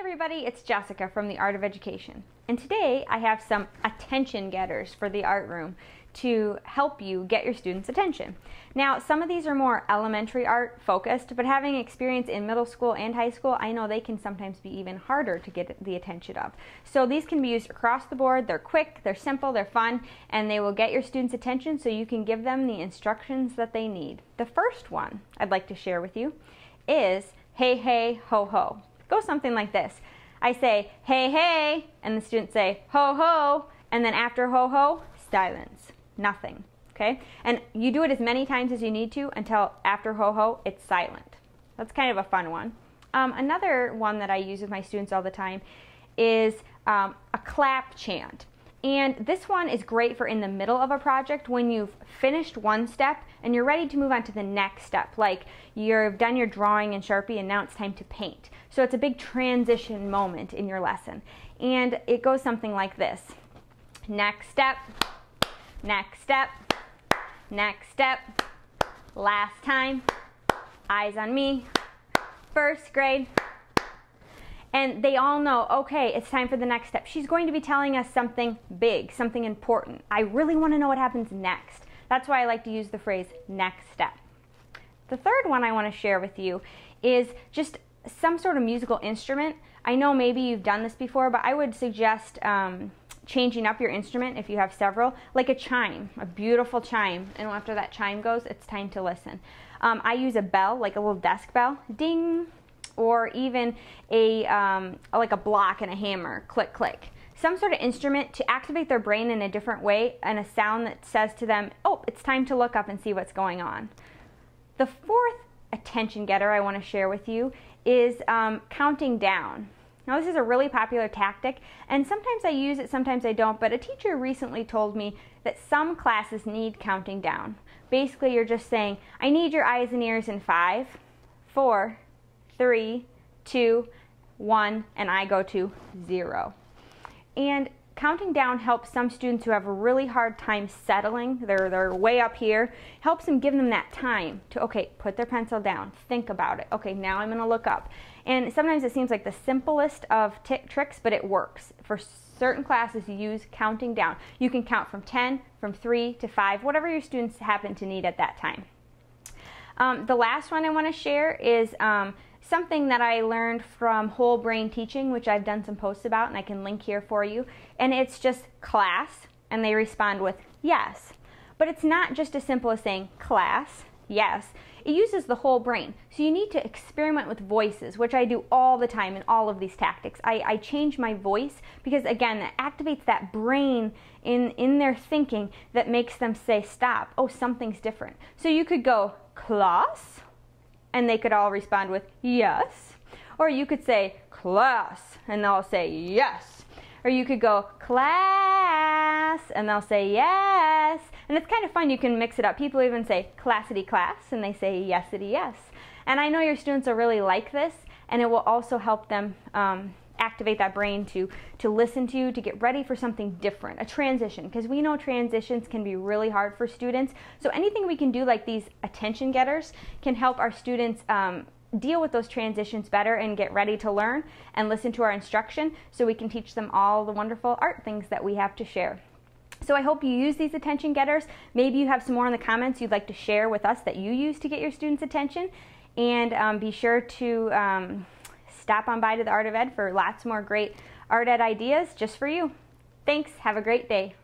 everybody, it's Jessica from the Art of Education. And today I have some attention getters for the art room to help you get your students' attention. Now, some of these are more elementary art focused, but having experience in middle school and high school, I know they can sometimes be even harder to get the attention of. So these can be used across the board. They're quick, they're simple, they're fun, and they will get your students' attention so you can give them the instructions that they need. The first one I'd like to share with you is hey, hey, ho, ho go something like this. I say, hey, hey, and the students say, ho, ho, and then after ho, ho, silence, nothing, okay? And you do it as many times as you need to until after ho, ho, it's silent. That's kind of a fun one. Um, another one that I use with my students all the time is um, a clap chant. And this one is great for in the middle of a project when you've finished one step and you're ready to move on to the next step. Like you've done your drawing in Sharpie and now it's time to paint. So it's a big transition moment in your lesson. And it goes something like this. Next step, next step, next step, last time, eyes on me, first grade, and they all know, okay, it's time for the next step. She's going to be telling us something big, something important. I really want to know what happens next. That's why I like to use the phrase next step. The third one I want to share with you is just some sort of musical instrument. I know maybe you've done this before, but I would suggest um, changing up your instrument if you have several, like a chime, a beautiful chime. And after that chime goes, it's time to listen. Um, I use a bell, like a little desk bell, ding, or even a um, like a block and a hammer, click, click. Some sort of instrument to activate their brain in a different way and a sound that says to them, oh, it's time to look up and see what's going on. The fourth attention getter I want to share with you is um, counting down. Now, this is a really popular tactic, and sometimes I use it, sometimes I don't, but a teacher recently told me that some classes need counting down. Basically, you're just saying, I need your eyes and ears in five, four, three, two, one, and I go to zero. And counting down helps some students who have a really hard time settling, they're, they're way up here, helps them give them that time to, okay, put their pencil down, think about it. Okay, now I'm gonna look up. And sometimes it seems like the simplest of tricks, but it works. For certain classes, you use counting down. You can count from 10, from 3 to 5, whatever your students happen to need at that time. Um, the last one I want to share is um, something that I learned from whole brain teaching, which I've done some posts about and I can link here for you. And it's just class, and they respond with yes. But it's not just as simple as saying class, yes. It uses the whole brain. So you need to experiment with voices, which I do all the time in all of these tactics. I, I change my voice because, again, it activates that brain in, in their thinking that makes them say, stop, oh, something's different. So you could go, class, and they could all respond with yes. Or you could say class and they'll say yes. Or you could go class and they'll say yes. And it's kind of fun. You can mix it up. People even say classity class and they say yesity yes. And I know your students will really like this and it will also help them um, activate that brain to to listen to to get ready for something different a transition because we know transitions can be really hard for students so anything we can do like these attention getters can help our students um, deal with those transitions better and get ready to learn and listen to our instruction so we can teach them all the wonderful art things that we have to share so I hope you use these attention getters. Maybe you have some more in the comments you'd like to share with us that you use to get your students' attention. And um, be sure to um, stop on by to the Art of Ed for lots more great Art Ed ideas just for you. Thanks. Have a great day.